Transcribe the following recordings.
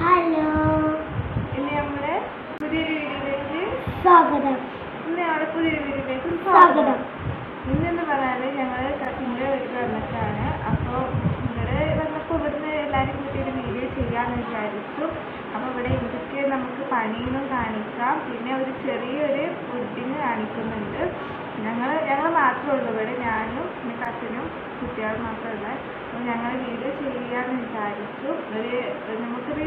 Hello. ഇന്ന് നമ്മുടെ പുതിയൊരു വീഡിയോയിലേക്ക് സ്വാഗതം. ഇന്ന് നമ്മുടെ പുതിയൊരു വീഡിയോയിലേക്ക് സ്വാഗതം. ഇന്നെന്ന് പറഞ്ഞാൽ ഞങ്ങൾ കസിന്റെ വീട്ടിൽ വന്നിട്ടാണ്. അപ്പോൾ ഇവിടെ വന്നപ്പോൾ ഇവിടുന്ന് എല്ലാവരും കൂട്ടിയൊരു വീഡിയോ ചെയ്യാമെന്ന് വിചാരിച്ചു. അപ്പോൾ ഇവിടെ ഇതൊക്കെ നമുക്ക് പണിയൊന്നും കാണിക്കാം. പിന്നെ ഒരു ചെറിയൊരു ഫുഡിങ് കാണിക്കുന്നുണ്ട്. ഞങ്ങൾ ഞങ്ങൾ മാത്രമേ ഉള്ളൂ ഇവിടെ. ഞാനും പിന്നെ കസിനും കുട്ടികളും മാത്രമല്ല അപ്പോൾ ഞങ്ങൾ വീഡിയോ ചെയ്യാമെന്ന് വിചാരിച്ചു. ഒരു നമുക്കൊരു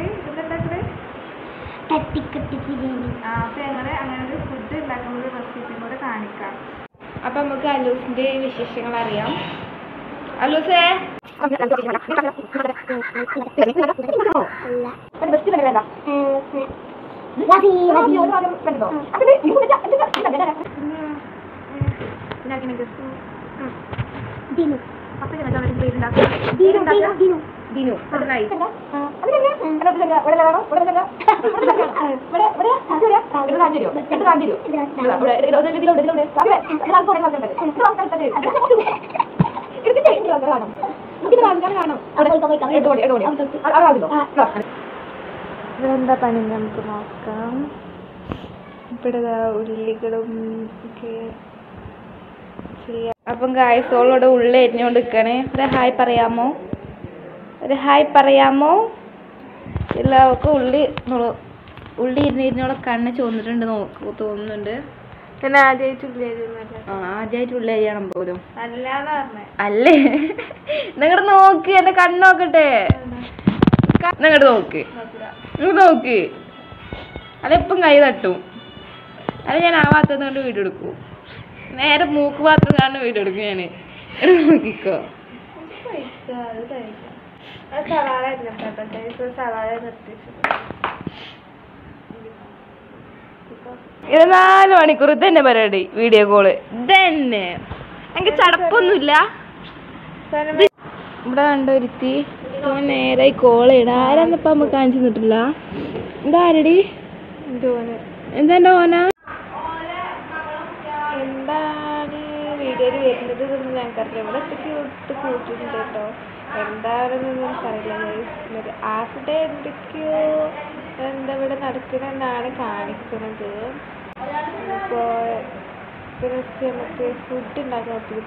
അപ്പോൾ ഞങ്ങൾ അങ്ങനെ ഒരു ഫുഡ് ഉണ്ടാക്കുന്ന ഒരു റെസിപ്പി കൂടെ കാണിക്കാം അപ്പം നമുക്ക് അലൂസിന്റെ വിശേഷങ്ങൾ അറിയാം അലൂസേ അല്ല ദിനു ഇതെന്താ പണി നമുക്ക് നോക്കാം ഇവിടെ ഉള്ളികളും ഒക്കെ ചെയ്യാം അപ്പം ഗായസോളോടെ ഉള്ളി എരിഞ്ഞുകൊണ്ട് നിൽക്കണേ ഒരു ഹായ് പറയാമോ ഒരു ഹായ് പറയാമോ? എല്ലാവർക്കും ഉള്ളി ഉള്ളി ഇരുന്ന് ഇരുന്നോളെ കണ്ണ് ചോന്നിട്ടുണ്ട് നോക്കൂ തോന്നുന്നുണ്ട്. ഞാൻ ആദ്യമായിട്ട് ആ ആദ്യമായിട്ട് ഉള്ളി അരിയണം പോലും? അല്ലേ? നിങ്ങടെ നോക്ക് എന്റെ കണ്ണ് നോക്കട്ടെ നിങ്ങട് നോക്ക്. ഇങ്ങോട്ട് നോക്ക്. അതെപ്പം കൈ തട്ടും. അത് ഞാൻ ആ ഭാഗത്തുനിന്ന് കൊണ്ട് എടുക്കും. നേരെ മൂക്ക് ഭാഗത്ത് കാണുന്ന വീഡിയോ എടുക്കും ഞാൻ നോക്കിക്കോ. സവാള ഇല്ല സവാള നിർത്തിച്ചു ഇത് നാല് മണിക്കൂർ ഇതന്നെ പരിപാടി വീഡിയോ കോൾ ഇതന്നെ. എനിക്ക് ചടപ്പൊന്നുമില്ല. ഇവിടെ കണ്ടൊരുത്തി നേരെ കോൾ ഇട ആരാന്നിപ്പ നമുക്ക് കാണിച്ചു തന്നിട്ടില്ല? ഇതാരടി എന്താ ഓന എന്താണ്? വീഡിയോയിൽ വരുന്നത് ഞാൻ ഞങ്ങൾക്കറിയില്ല. ഇവിടെ ഒറ്റയ്ക്ക് കൂട്ടിയിട്ടുണ്ട് കേട്ടോ. എന്താണെന്നൊന്നും എനിക്കറിയില്ല. ഹാഫ് ഡേ എന്തൊക്കെയോ എന്താ ഇവിടെ നടക്കുന്നതെന്നാണ് കാണിക്കുന്നത്. ഇപ്പോ നമുക്ക് ഫുഡ് ഉണ്ടാക്കാൻ ഒത്തിരി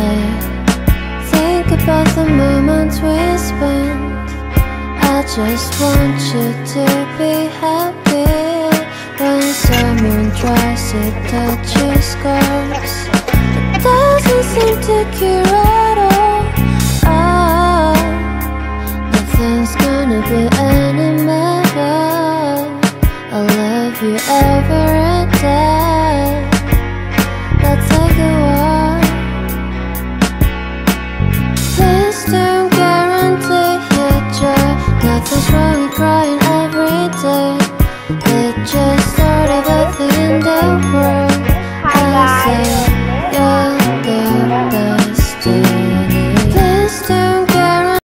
പോകും Think about the moments we spent. I just want you to be happy. When someone tries to touch your scars, it doesn't seem to cure at all. Ah, nothing's gonna be any better. I'll love you ever and. World.